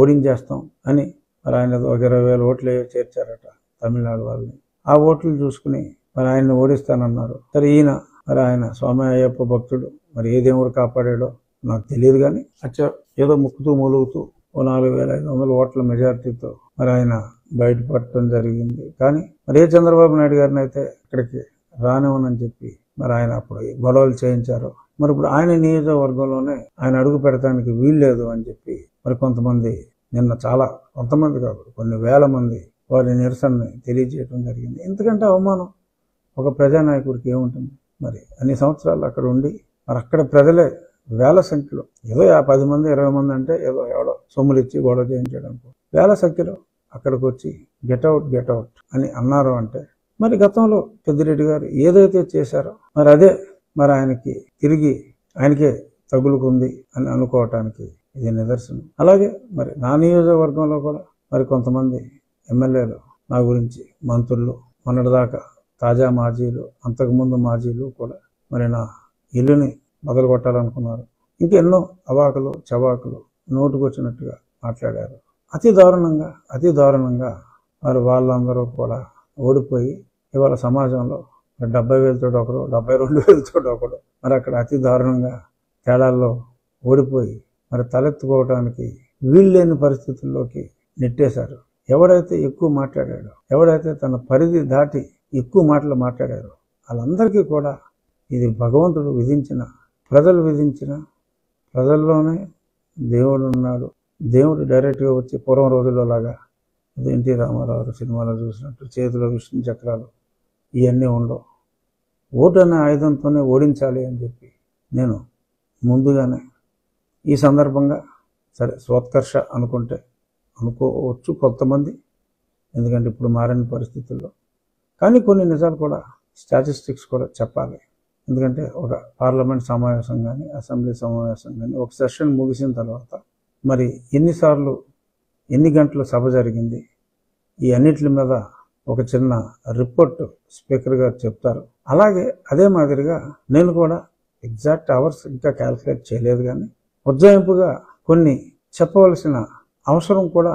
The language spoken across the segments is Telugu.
ఓడించేస్తాం అని మరి ఆయన ఒక ఇరవై వేల ఓట్లు చేర్చారట తమిళనాడు వాళ్ళని. ఆ ఓట్లు చూసుకుని మరి ఆయన్ని ఓడిస్తానన్నారు. సరే ఈయన మరి ఆయన స్వామి అయ్యప్ప భక్తుడు. మరి ఏ దేవుడు కాపాడాడో నాకు తెలియదు కానీ అచ్చా ఏదో ముక్కుతూ మూలుగుతూ ఓ నాలుగు వేల ఐదు వందల ఓట్ల మెజారిటీతో మరి ఆయన బయటపడటం జరిగింది. కానీ మరి ఏ చంద్రబాబు నాయుడు గారిని అయితే ఇక్కడికి రానివ్వనని చెప్పి మరి ఆయన అప్పుడు గొడవలు చేయించారు. మరి ఇప్పుడు ఆయన నియోజకవర్గంలోనే ఆయన అడుగు పెడతానికి వీల్లేదు అని చెప్పి మరి కొంతమంది నిన్న చాలా కొంతమంది కాదు కొన్ని వేల మంది వారి నిరసనని తెలియజేయడం జరిగింది. ఎందుకంటే అవమానం ఒక ప్రజానాయకుడికి ఏముంటుంది? మరి అన్ని సంవత్సరాలు అక్కడ ఉండి మరి అక్కడ ప్రజలే వేల సంఖ్యలో ఏదో యా పది మంది ఇరవై మంది అంటే ఏదో ఎవడో సొమ్ములు ఇచ్చి గొడవ చేయించడం వేల సంఖ్యలో అక్కడికి వచ్చి గెట్అవుట్ గెట్అవుట్ అని అన్నారు అంటే మరి గతంలో పెద్దిరెడ్డి గారు ఏదైతే చేశారో మరి అదే మరి ఆయనకి తిరిగి ఆయనకే తగులుకుంది అని అనుకోవటానికి ఇది నిదర్శనం. అలాగే మరి నా నియోజకవర్గంలో కూడా మరి కొంతమంది ఎమ్మెల్యేలు నా గురించి మంత్రులు మొన్నటిదాకా తాజా మాజీలు అంతకుముందు మాజీలు కూడా మరి నా ఇల్లుని మొదలు కొట్టాలనుకున్నారు ఇంకెన్నో అవాకులు చవాకులు నోటుకొచ్చినట్టుగా మాట్లాడారు. అతి దారుణంగా అతి దారుణంగా మరి వాళ్ళందరూ కూడా ఓడిపోయి ఇవాళ సమాజంలో మరి డెబ్బై వేలతో ఒకడు డెబ్బై రెండు వేలతో ఒకడు మరి అక్కడ అతి దారుణంగా తేడాల్లో ఓడిపోయి మరి తలెత్తుకోవడానికి వీల్లేని పరిస్థితుల్లోకి నెట్టేశారు. ఎవడైతే ఎక్కువ మాట్లాడాడో ఎవడైతే తన పరిధి దాటి ఎక్కువ మాటలు మాట్లాడారో వాళ్ళందరికీ కూడా ఇది భగవంతుడు విధించిన ప్రజలు విధించిన ప్రజల్లోనే దేవుడు ఉన్నాడు. దేవుడు డైరెక్ట్గా వచ్చి పూర్వం రోజుల్లో లాగా ఎన్టీ రామారావు సినిమాలో చూసినట్టు చేతిలో విష్ణు చక్రాలు ఇవన్నీ ఉండవు. ఓటు అనే ఆయుధంతోనే ఓడించాలి అని చెప్పి నేను ముందుగానే ఈ సందర్భంగా సరే స్వోత్కర్ష అనుకుంటే అనుకోవచ్చు కొంతమంది ఎందుకంటే ఇప్పుడు మారిన పరిస్థితుల్లో. కానీ కొన్ని నిజాలు కూడా స్టాటిస్టిక్స్ కూడా చెప్పాలి. ఎందుకంటే ఒక పార్లమెంట్ సమావేశం కానీ అసెంబ్లీ సమావేశం కానీ ఒక సెషన్ ముగిసిన తర్వాత మరి ఎన్నిసార్లు ఎన్ని గంటలు సభ జరిగింది ఈ అన్నిటి మీద ఒక చిన్న రిపోర్ట్ స్పీకర్ గారు చెప్తారు. అలాగే అదే మాదిరిగా నేను కూడా ఎగ్జాక్ట్ అవర్స్ ఇంకా క్యాల్కులేట్ చేయలేదు కానీ ఉజ్జాయింపుగా కొన్ని చెప్పవలసిన అవసరం కూడా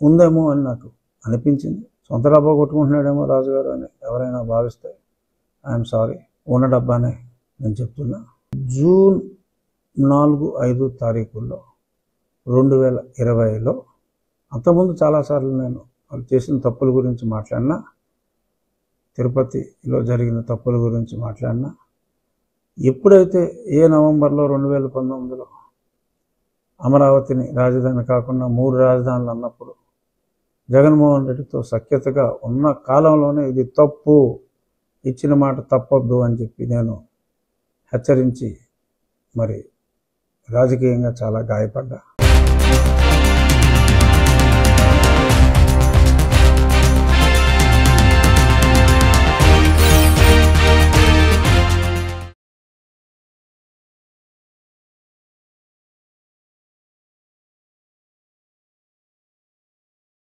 ఉందేమో అని నాకు అనిపించింది. సొంత డబ్బా కొట్టుకుంటున్నాడేమో రాజుగారు అని ఎవరైనా భావిస్తే ఐఎమ్ సారీ ఉన్న డబ్బానే నేను చెప్తున్నా. జూన్ నాలుగు ఐదు తారీఖుల్లో రెండు వేల ఇరవైలో అంతకుముందు చాలాసార్లు నేను వాళ్ళు చేసిన తప్పుల గురించి మాట్లాడినా తిరుపతిలో జరిగిన తప్పుల గురించి మాట్లాడినా ఎప్పుడైతే ఏ నవంబర్లో రెండు వేల పంతొమ్మిదిలో అమరావతిని రాజధాని కాకుండా మూడు రాజధానులు అన్నప్పుడు జగన్మోహన్ రెడ్డితో సఖ్యతగా ఉన్న కాలంలోనే ఇది తప్పు ఇచ్చిన మాట తప్పొద్దు అని చెప్పి నేను హెచ్చరించి మరి రాజకీయంగా చాలా గాయపడ్డా.